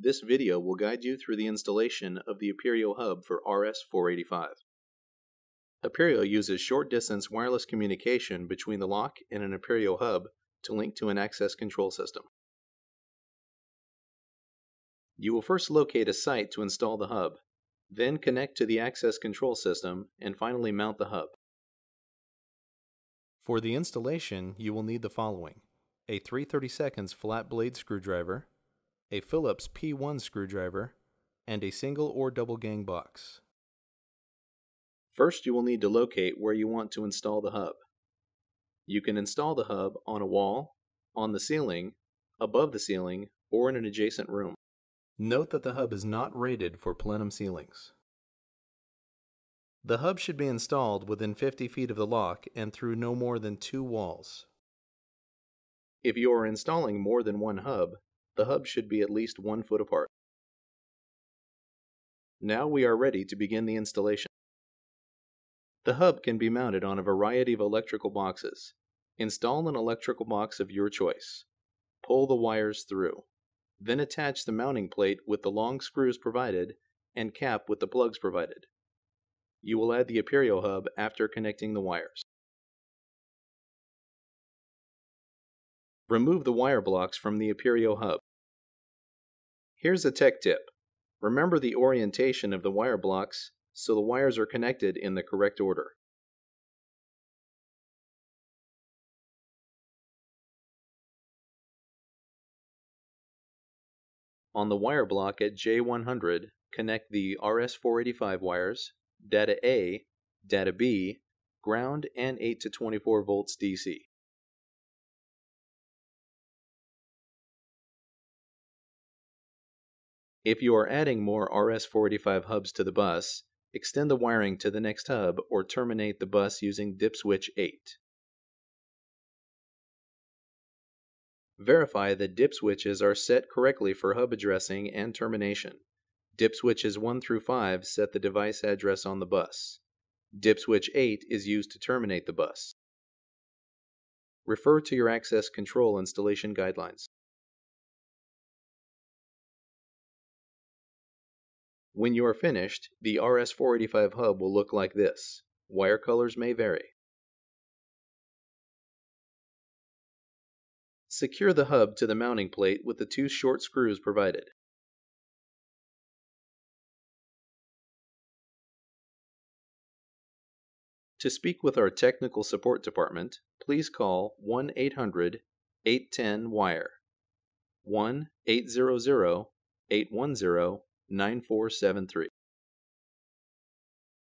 This video will guide you through the installation of the Aperio hub for RS-485. Aperio uses short-distance wireless communication between the lock and an Aperio hub to link to an access control system. You will first locate a site to install the hub, then connect to the access control system, and finally mount the hub. For the installation, you will need the following. A 3 32 flat blade screwdriver, a Phillips P1 screwdriver, and a single or double gang box. First, you will need to locate where you want to install the hub. You can install the hub on a wall, on the ceiling, above the ceiling, or in an adjacent room. Note that the hub is not rated for plenum ceilings. The hub should be installed within 50 feet of the lock and through no more than two walls. If you are installing more than one hub, the hub should be at least one foot apart. Now we are ready to begin the installation. The hub can be mounted on a variety of electrical boxes. Install an electrical box of your choice. Pull the wires through. Then attach the mounting plate with the long screws provided and cap with the plugs provided. You will add the Aperio hub after connecting the wires. Remove the wire blocks from the Aperio hub. Here's a tech tip. Remember the orientation of the wire blocks so the wires are connected in the correct order. On the wire block at J100, connect the RS485 wires, data A, data B, ground, and 8 to 24 volts DC. If you are adding more RS485 hubs to the bus, extend the wiring to the next hub or terminate the bus using dip switch 8. Verify that dip switches are set correctly for hub addressing and termination. Dip switches 1 through 5 set the device address on the bus. Dip switch 8 is used to terminate the bus. Refer to your access control installation guidelines. When you are finished, the RS485 hub will look like this. Wire colors may vary. Secure the hub to the mounting plate with the two short screws provided. To speak with our technical support department, please call 1 800 810 WIRE 1 800 810 9473.